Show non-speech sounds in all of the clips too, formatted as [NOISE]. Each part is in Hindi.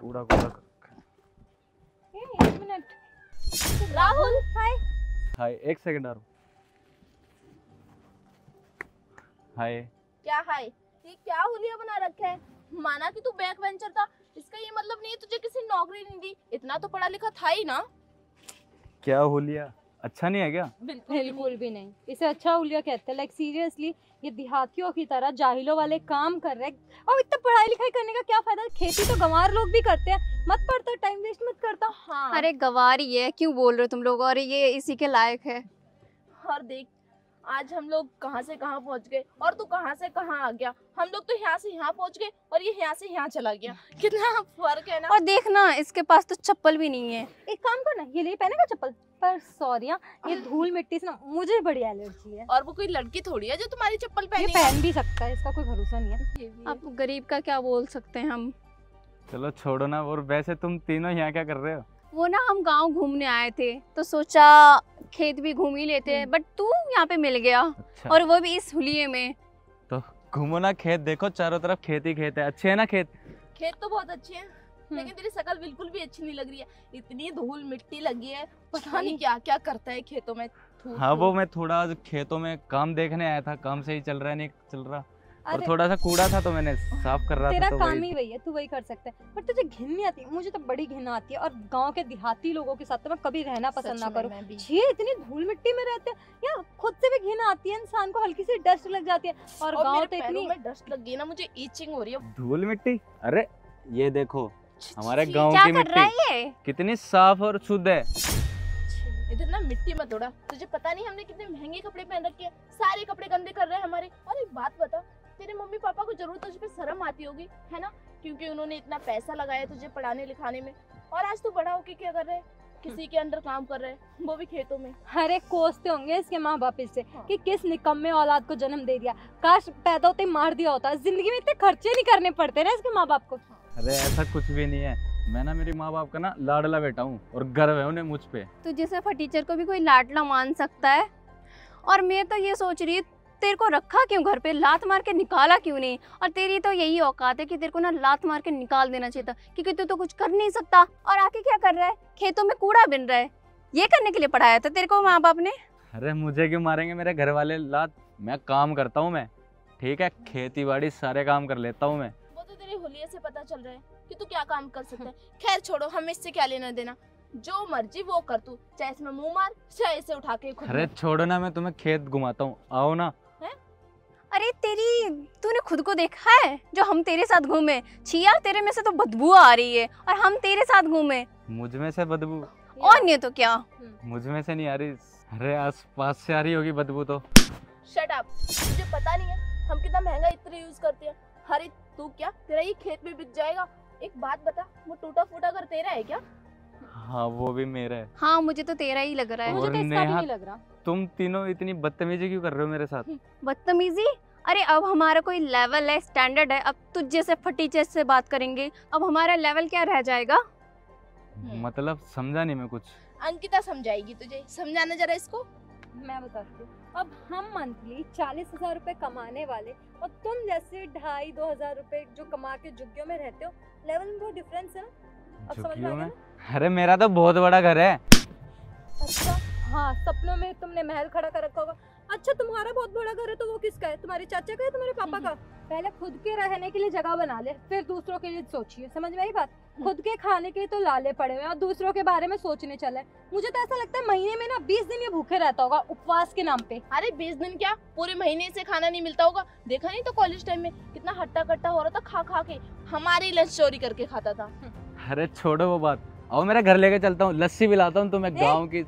कूड़ा कूड़ा। ए, एक मिनट। राहुल हाय। हाय एक सेकंड आ हाय। क्या हाय? ये क्या हुलिया बना रखा है? माना कि तू बैक वेंचर था। इसका ये मतलब नहीं है तुझे किसी नौकरी नहीं दी। इतना तो पढ़ा लिखा था ही ना। क्या हो लिया अच्छा नहीं है क्या? बिल्कुल भी नहीं। इसे अच्छा उलिया कहते हैं। लाइक सीरियसली ये देहातियों की तरह जाहिलों वाले काम कर रहे हैं। और इतना पढ़ाई लिखाई करने का क्या फ़ायदा? खेती तो गंवार लोग भी करते हैं। मत पढ़ता टाइम वेस्ट मत करता। हाँ। अरे गवार ही है क्यों बोल रहे हो तुम लोग? और ये इसी के लायक है। और देख आज हम लोग कहाँ से कहाँ पहुँच गए? और तू कहाँ से कहाँ आ गया? हम लोग तो यहाँ से यहाँ पहुँच गए और ये यहाँ से यहाँ चला गया। कितना फ़र्क है ना? और देखना इसके पास तो चप्पल भी नहीं है। एक काम कर ना ये ले पहनेगा चप्पल? पर सॉरी हाँ ये धूल मिट्टी से ना मुझे बड़ी एलर्जी है। और वो कोई लड़की थोड़ी है जो तुम्हारी चप्पल ये पहनी पहन भी सकता है इसका कोई भरोसा नहीं है। अब गरीब का क्या बोल सकते हैं हम? चलो छोड़ो ना और वैसे तुम तीनों यहाँ क्या कर रहे हो? वो ना हम गाँव घूमने आए थे तो सोचा खेत भी घूम ही लेते हैं बट तू यहाँ पे मिल गया। अच्छा। और वो भी इस हुलिये में। तो घूमो ना खेत देखो चारों तरफ़ खेत ही खेत है। अच्छे है ना खेत? खेत तो बहुत अच्छे हैं। लेकिन तेरी शकल बिल्कुल भी अच्छी नहीं लग रही है। इतनी धूल मिट्टी लगी है। पता नहीं क्या क्या करता है खेतों में हाँ वो मैं। थोड़ा खेतों में काम देखने आया था काम सही चल रहा है नहीं चल रहा। और थोड़ा सा कूड़ा था तो मैंने साफ़ कर रहा तेरा था तो काम ही वही है तू वही कर सकता है। पर तुझे घिन नहीं आती मुझे तो बड़ी घिन आती है। और गाँव के देहाती लोगों के साथ तो मैं कभी रहना पसंद ना करूँ। छी इतनी धूल मिट्टी में रहते हैं। या खुद से भी घिन आती है इंसान को हल्की सी डस्ट लग जाती है। और और गाँव तो इतनी डस्ट लग गई ना मुझे ईचिंग हो रही है। धूल मिट्टी? अरे ये देखो हमारे गाँव क्या की कर रहा मिट्टी कितनी साफ़ और शुद्ध है। इधर ना मिट्टी मत उड़ा। तुझे पता नहीं हमने कितने महँगे कपड़े पहन रखे हैं। सारे कपड़े गंदे कर रहे हैं हमारे। और एक बात बता तेरे मम्मी पापा को ज़रूर तुझ पे शर्म आती होगी है ना? क्योंकि उन्होंने इतना पैसा लगाया तुझे पढ़ाने लिखाने में। और आज तू बड़ा होके क्या कर रहे है? किसी के अंडर काम कर रहे हैं वो भी खेतों में। हर एक कोसते होंगे इसके माँ बाप इससे हाँ। कि किस निकम्मे औलाद को जन्म दे दिया। काश पैदा होते मार दिया होता। ज़िंदगी में इतने खर्चे नहीं करने पड़ते ना इसके माँ बाप को अरे ऐसा कुछ भी नहीं है। मैं ना मेरी माँ बाप का ना लाडला बेटा हूँ और गर्व है उन्हें मुझ पे। तो जैसे फटीचर को भी कोई लाडला मान सकता है? और मैं तो ये सोच रही तेरे को रखा क्यों घर पे? लात मार के निकाला क्यों नहीं? और तेरी तो यही औकात है कि तेरे को ना लात मार के निकाल देना चाहिए था क्योंकि तू तो कुछ कर नहीं सकता। और आके क्या कर रहा है? खेतों में कूड़ा बिन रहा है। ये करने के लिए पढ़ाया था तेरे को माँ बाप ने? अरे मुझे क्यों मारेंगे मेरे घर वाले लात मैं काम करता हूँ मैं। ठीक है खेती बाड़ी सारे काम कर लेता हूँ मैं। हुलिये से पता चल रहा है कि तू क्या काम कर सकता है। खैर छोड़ो हम इससे क्या लेना देना? जो मर्ज़ी वो कर तू चाहे इसमें मुँह मार चाहे इसे उठा के अरे छोड़ो ना मैं तुम्हें खेत घुमाता हूँ। आओ ना। है? अरे तेरी तूने खुद को देखा है जो हम तेरे साथ घूमे? छी यार तेरे में से तो बदबू आ रही है और हम तेरे साथ घूमे। मुझमें से बदबू? और नहीं तो क्या? मुझमें से नहीं आ रही। अरे आस पास से आ रही होगी बदबू तो। शट अप मुझे पता नहीं है हम कितना महँगा इत्र यूज़ करते हैं। अरे तू क्या? तेरा ये खेत में बिक जाएगा। एक बात बता वो टूटा फूटा घर तेरा है क्या? हाँ वो भी मेरा है। हाँ मुझे तो तेरा ही लग रहा है। मुझे तो इसका भी नहीं लग रहा। तुम तीनों इतनी बदतमीजी क्यों कर रहे हो मेरे साथ? बदतमीजी? अरे अब हमारा कोई लेवल है स्टैंडर्ड है अब तुझ जैसे फटीचर से बात करेंगे। अब हमारा लेवल क्या रह जाएगा? हम्म। मतलब समझा नहीं मैं कुछ। अंकिता समझाएगी तुझे। समझाना जरा इसको। मैं बताती हूँ। अब हम मंथली चालीस हज़ार रूपए कमाने वाले और तुम जैसे ढाई दो हज़ार रूपए जो कमा के झुग्गियों में रहते हो लेवल में बहुत डिफरेंस है ना? अब समझ में अरे मेरा तो बहुत बड़ा घर है। अच्छा हाँ सपनों में तुमने महल खड़ा कर रखा होगा। अच्छा तुम्हारा बहुत बड़ा घर है तो वो किसका है? तुम्हारे चाचा का है तुम्हारे पापा का? पहले खुद के रहने के लिए जगह बना ले फिर दूसरों के लिए सोचिए समझ में आई बात? खुद के खाने के लिए तो लाले पड़े हुए और दूसरों के बारे में सोचने चले मुझे तो ऐसा लगता है महीने में ना बीस दिन ये भूखे रहता होगा उपवास के नाम पे। अरे बीस दिन क्या? पूरे महीने से खाना नहीं मिलता होगा? देखा नहीं तो कॉलेज टाइम में कितना हट्टा कट्टा हो रहा था खा खा के हमारी लंच चोरी करके खाता था। अरे छोड़ो वो बात। आओ मेरे घर लेके चलता हूँ लस्सी भी लाता हूँ तुम्हें गाँव की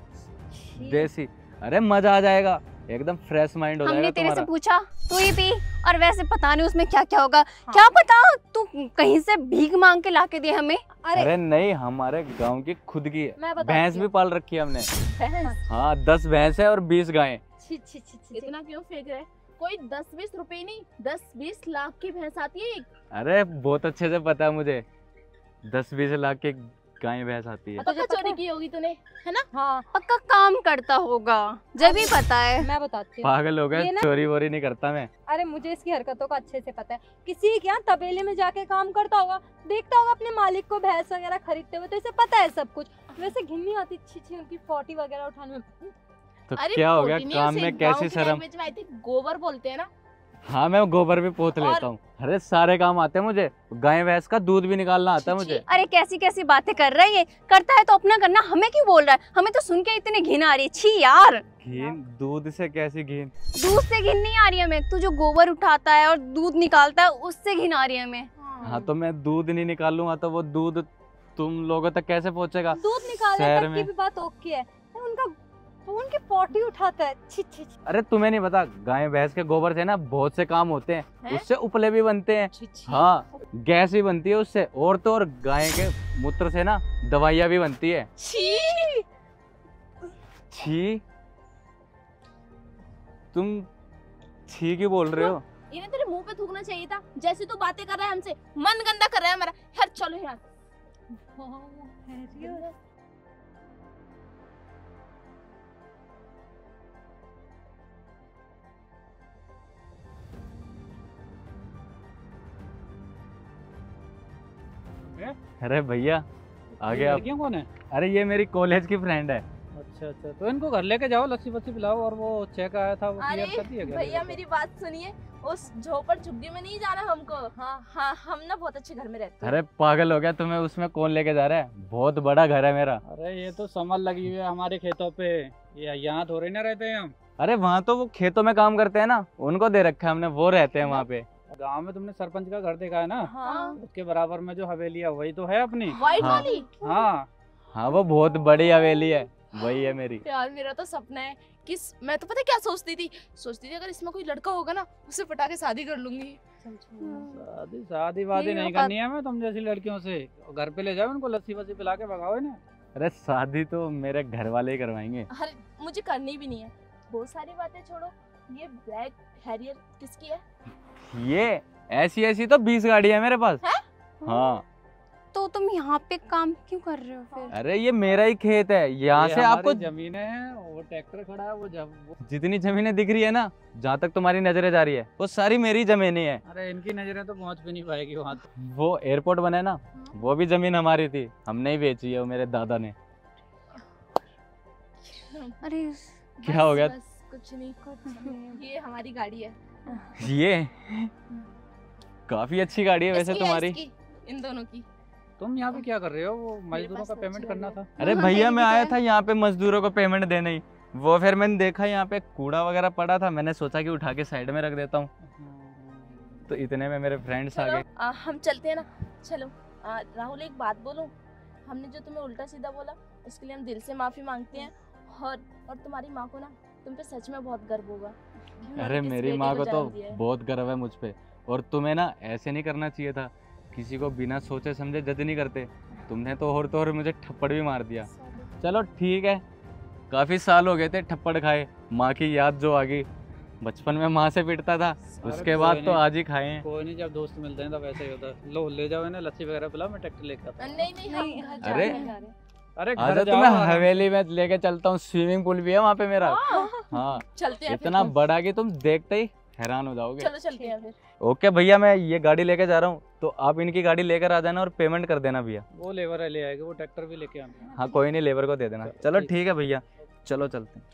देसी। अरे मज़ा आ जाएगा। एकदम फ्रेश माइंड हो हमने जाएगा तेरे से पूछा तू ही पी और वैसे पता नहीं उसमें क्या क्या होगा। हाँ। क्या पता? तू कहीं से भीख मांग के लाके दे हमें। अरे अरे नहीं हमारे गाँव की खुद की है भैंस भी पाल रखी है हमने। हाँ दस भैंस है और बीस गायें। इतना क्यों फेंक रहे? कोई दस बीस रुपए नहीं दस बीस लाख की भैंस आती है अरे बहुत अच्छे से पता है मुझे। दस बीस लाख की गाय भैंस आती है। पक्का चोरी की होगी तूने है ना? हाँ। पक्का काम करता होगा जब ही पता है। मैं बताती हूँ। पागल हो गए चोरी वोरी नहीं करता मैं। अरे मुझे इसकी हरकतों का अच्छे से पता है। किसी के यहाँ तबेले में जाके काम करता होगा देखता होगा अपने मालिक को भैंस वगैरह खरीदते हुए तो इसे पता है सब कुछ। वैसे घिन्नी आती अच्छी अच्छी उनकी फोर्टी वगैरह उठाने में। तो अरे क्या हो गया? काम में कैसी शर्म? गोबर बोलते है ना? हाँ मैं गोबर भी पोत और- लेता हूँ। अरे सारे काम आते हैं मुझे। गाय भैंस का दूध भी निकालना आता है मुझे। अरे कैसी कैसी बातें कर रहा है ये? करता है तो अपना करना। हमें क्यों बोल रहा है? हमें तो सुन के इतनी घिन आ रही है। छी यार। घिन? दूध से कैसी घिन? दूध से घिन नहीं आ रही है हमें। तू जो गोबर उठाता है और दूध निकालता है उससे घिन आ रही है हमें। हाँ तो मैं दूध नहीं निकालूँगा तो वो दूध तुम लोगों तक कैसे पहुंचेगा? दूध निकालने की। भी बात ओके है। वो उनकी पोटी उठाता है छी छी छी। अरे तुम्हें नहीं पता गाय भैंस के गोबर से ना बहुत से काम होते हैं। हैं? उससे उपले भी बनते हैं। हाँ गैस भी बनती है उससे और तो और गाय के मूत्र से ना दवाइयाँ भी बनती है। छी। छी? तुम छी क्यों बोल रहे हो? इन्हें तेरे मुँह पे थूकना चाहिए था। जैसे तू बातें कर रहा है हमसे मन गंदा कर रहा है हमारा। यार चलो यहाँ। अरे भैया आगे आप लड़कियाँ कौन है? अरे ये मेरी कॉलेज की फ्रेंड है। अच्छा अच्छा तो इनको घर लेके जाओ लस्सी वस्सी पिलाओ और वो चेक आया था वो क्लियर कर दिया भैया मेरी बात सुनिए उस झोपड़ झुग्गी में नहीं जाना हमको? हाँ हाँ हम ना बहुत अच्छे घर में रहते हैं। अरे पागल हो गया तुम्हें उसमें कौन लेके जा रहा है? बहुत बड़ा घर है मेरा। अरे ये तो समर लगी हुई है हमारे खेतों पे। ये यहाँ थोड़े ना रहते हैं हम। अरे वहाँ तो वो खेतों में काम करते हैं ना उनको दे रखा है हमने वो रहते हैं वहाँ पे। गाँव में तुमने सरपंच का घर देखा है ना? हाँ। उसके बराबर में जो हवेली है वही तो है अपनी। व्हाइट हाँ। वाली? हाँ। हाँ वो बहुत बड़ी हवेली है वही है मेरी। यार मेरा तो सपना है कि मैं तो पता क्या सोचती थी? सोचती थी अगर इसमें कोई लड़का होगा ना उससे पटा के शादी कर लूँगी। शादी शादी वादी नहीं करनी है मैं तुम जैसी लड़कियों से। घर पे ले जाओ उनको लस्सी वस्सी पिला के भगाओ ना अरे शादी तो मेरे घर वाले ही करवाएँगे। अरे मुझे करनी भी नहीं है। बहुत सारी बातें छोड़ो। ये ब्लैक हैरियर किसकी है? ये ऐसी ऐसी तो बीस गाड़ी है मेरे पास। हैं? हाँ। तो तुम यहाँ पे काम क्यों कर रहे हो फिर? अरे ये मेरा ही खेत है। यहाँ से आपको जमीनें हैं वो ट्रैक्टर खड़ा है वो जब वो जितनी जमीनें दिख रही है ना जहाँ तक तुम्हारी नज़रें जा रही है वो सारी मेरी जमीनें हैं। अरे इनकी नज़रें तो पहुँच भी नहीं पाएगी वहाँ वो एयरपोर्ट बना है। ना वो भी ज़मीन हमारी थी हमने ही बेची है वो मेरे दादा ने। अरे क्या हो बस- गया? बस कुछ नहीं। ये हमारी गाड़ी है। [LAUGHS] ये काफ़ी अच्छी गाड़ी है वैसे तुम्हारी। इन दोनों की। तुम यहाँ पे क्या कर रहे हो? वो मजदूरों का तो पेमेंट करना था। अरे हाँ, भैया मैं तो आया था यहाँ पे मजदूरों को पेमेंट देने ही। वो फिर मैंने देखा यहाँ पे कूड़ा वगैरह पड़ा था। मैंने सोचा कि उठा के साइड में रख देता हूँ। तो इतने में मेरे फ्रेंड्स आ गए। हम चलते हैं ना। चलो राहुल एक बात बोलूँ? हमने जो तुम्हें उल्टा सीधा बोला उसके लिए हम दिल से माफ़ी मांगते हैं। और और तुम्हारी माँ को ना तुम पे सच में बहुत गर्व होगा। अरे मेरी माँ को तो। बहुत गर्व है मुझ पर और तुम्हें ना ऐसे नहीं करना चाहिए था। किसी को बिना सोचे समझे जज नहीं करते। तुमने तो और तो और मुझे थप्पड़ भी मार दिया। चलो ठीक है। काफ़ी साल हो गए थे थप्पड़ खाए। माँ की याद जो आ गई। बचपन में माँ से पिटता था। उसके बाद तो आज ही खाए। हैं कोई नहीं जब दोस्त मिलते हैं तब ऐसे ही होता है। लो ले जाओ इन्हें लस्सी वगैरह पिलाओ मैं ट्रैक्टर लेकर आता हूँ। नहीं नहीं, अरे। अरे घर तो जाओ मैं हवेली में लेके चलता हूँ स्विमिंग पूल भी है वहाँ पे मेरा। हाँ, हाँ। चलते हैं इतना तो। बड़ा कि तुम देखते ही हैरान हो जाओगे। चलो चलते हैं फिर। ओके भैया मैं ये गाड़ी लेके जा रहा हूँ तो आप इनकी गाड़ी लेकर आ जाना और पेमेंट कर देना भैया। वो लेबर है ले आएगा वो ट्रैक्टर भी लेके आना। हाँ कोई नहीं लेबर को दे देना। चलो, ठीक है भैया। चलो चलते हैं।